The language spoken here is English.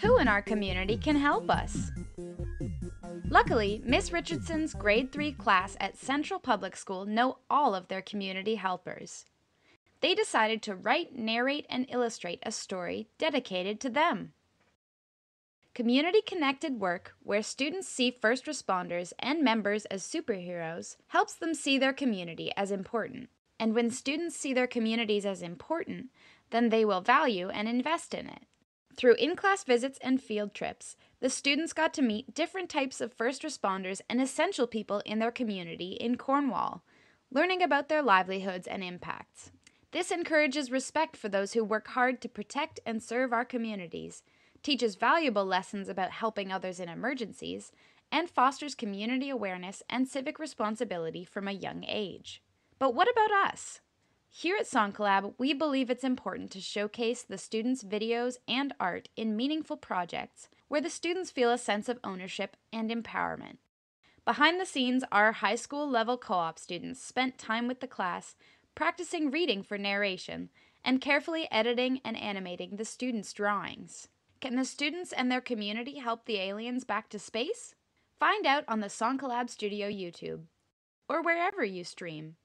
Who in our community can help us? Luckily, Miss Richardson's grade 3 class at Central Public School know all of their community helpers. They decided to write, narrate, and illustrate a story dedicated to them. Community connected work, where students see first responders and members as superheroes, helps them see their community as important. And when students see their communities as important, then they will value and invest in it. Through in class visits and field trips, the students got to meet different types of first responders and essential people in their community in Cornwall, learning about their livelihoods and impacts. This encourages respect for those who work hard to protect and serve our communities, teaches valuable lessons about helping others in emergencies, and fosters community awareness and civic responsibility from a young age. But what about us? Here at Song Collab, we believe it's important to showcase the students' videos and art in meaningful projects where the students feel a sense of ownership and empowerment. Behind the scenes, our high school level co op students spent time with the class practicing reading for narration and carefully editing and animating the students' drawings. Can the students and their community help the aliens back to space? Find out on the Song Collab Studio YouTube or wherever you stream.